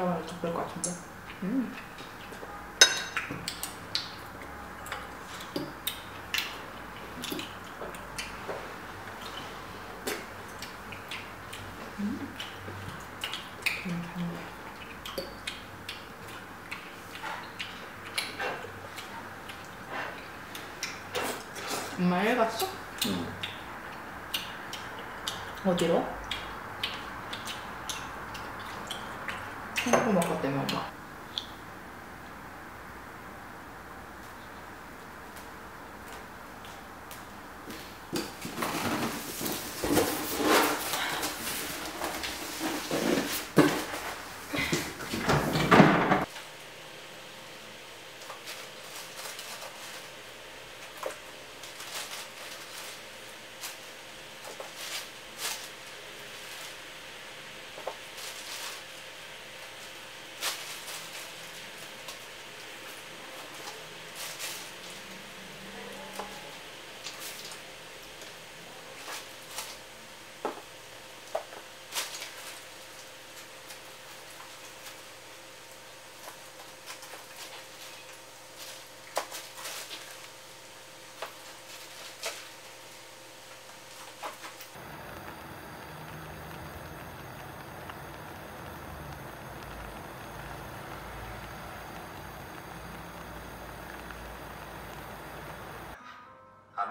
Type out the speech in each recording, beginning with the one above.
말해 더 그럴 것 같은데. 음. 음. 엄마 일 갔어? 응. 어디로? 햄버거 먹었다며 엄마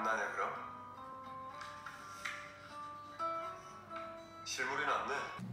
안 나네 그럼? 실물이 낫네